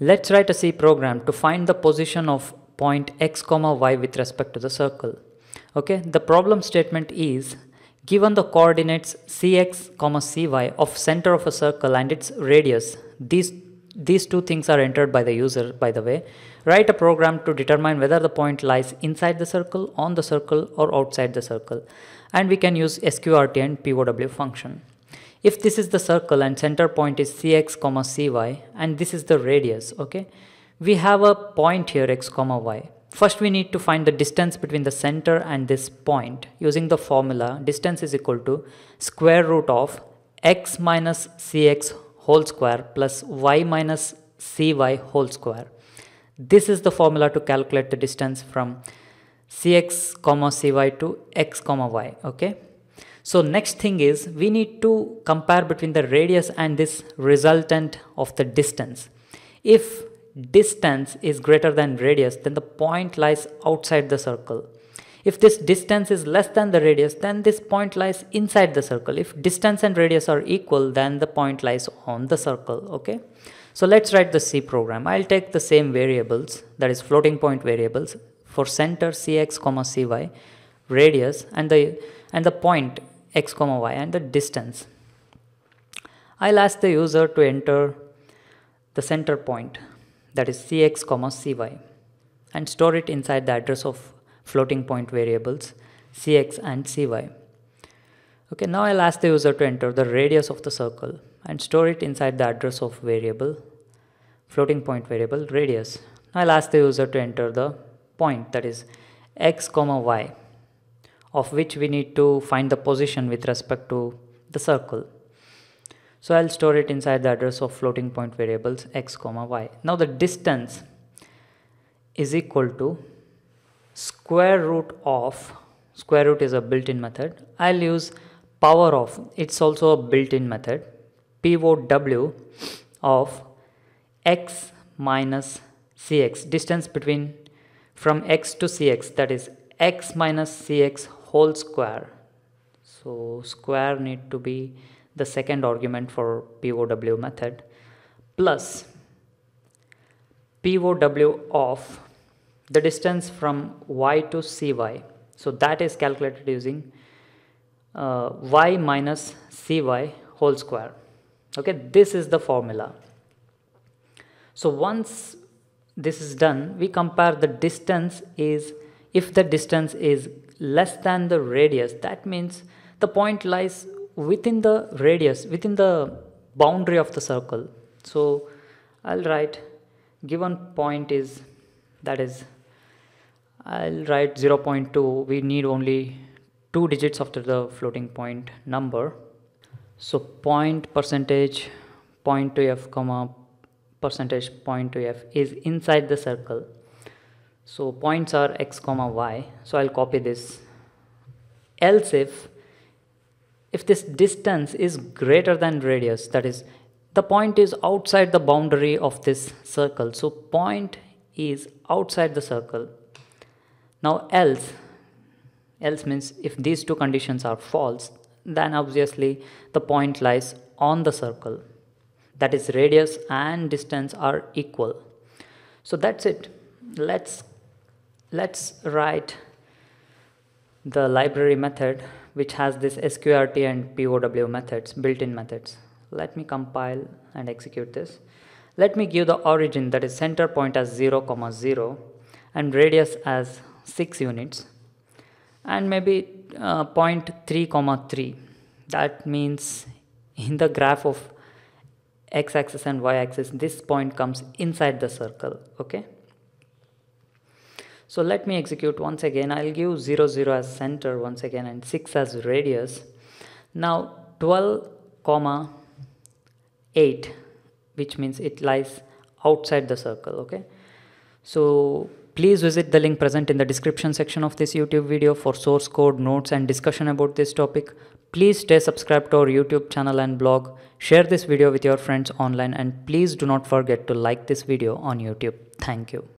Let's write a C program to find the position of point x comma y with respect to the circle. Okay, the problem statement is given the coordinates cx comma cy of center of a circle and its radius, these these two things are entered by the user by the way. Write a program to determine whether the point lies inside the circle, on the circle or outside the circle. And we can use sqrt and pow function. If this is the circle and center point is cx comma cy and this is the radius, okay, we have a point here x comma y. First we need to find the distance between the center and this point using the formula distance is equal to square root of x minus cx whole square plus y minus cy whole square. This is the formula to calculate the distance from cx comma cy to x comma y okay so next thing is we need to compare between the radius and this resultant of the distance. If distance is greater than radius, then the point lies outside the circle. If this distance is less than the radius, then this point lies inside the circle. If distance and radius are equal, then the point lies on the circle, okay? So let's write the C program. I'll take the same variables, that is floating point variables, for center cx comma cy, radius, and the, and the point x comma y and the distance. I'll ask the user to enter the center point that is cx comma cy and store it inside the address of floating point variables cx and cy. Okay, now I'll ask the user to enter the radius of the circle and store it inside the address of variable floating point variable radius. Now I'll ask the user to enter the point that is x comma y of which we need to find the position with respect to the circle. So I'll store it inside the address of floating point variables x comma y. Now the distance is equal to square root of square root is a built-in method. I'll use power of it's also a built-in method pow of x minus cx distance between from x to cx that is x minus cx whole square. So square need to be the second argument for POW method. Plus POW of the distance from y to cy so that is calculated using uh, y minus cy whole square. Okay this is the formula. So once this is done we compare the distance is if the distance is less than the radius that means the point lies within the radius within the boundary of the circle. So I'll write given point is that is I'll write 0.2 we need only two digits after the floating point number. So point percentage point two f comma percentage point two f is inside the circle so points are x comma y. So I'll copy this. Else if, if this distance is greater than radius, that is, the point is outside the boundary of this circle. So point is outside the circle. Now else, else means if these two conditions are false, then obviously the point lies on the circle. That is radius and distance are equal. So that's it. Let's let's write the library method which has this sqrt and pow methods built-in methods. Let me compile and execute this. Let me give the origin that is center point as 0 comma 0 and radius as 6 units and maybe uh, point 3 comma 3 that means in the graph of x-axis and y-axis this point comes inside the circle okay so let me execute once again. I'll give 0, 0 as center once again and 6 as radius. Now 12 comma 8 which means it lies outside the circle okay? So please visit the link present in the description section of this youtube video for source code notes and discussion about this topic. Please stay subscribed to our youtube channel and blog. Share this video with your friends online and please do not forget to like this video on youtube. Thank you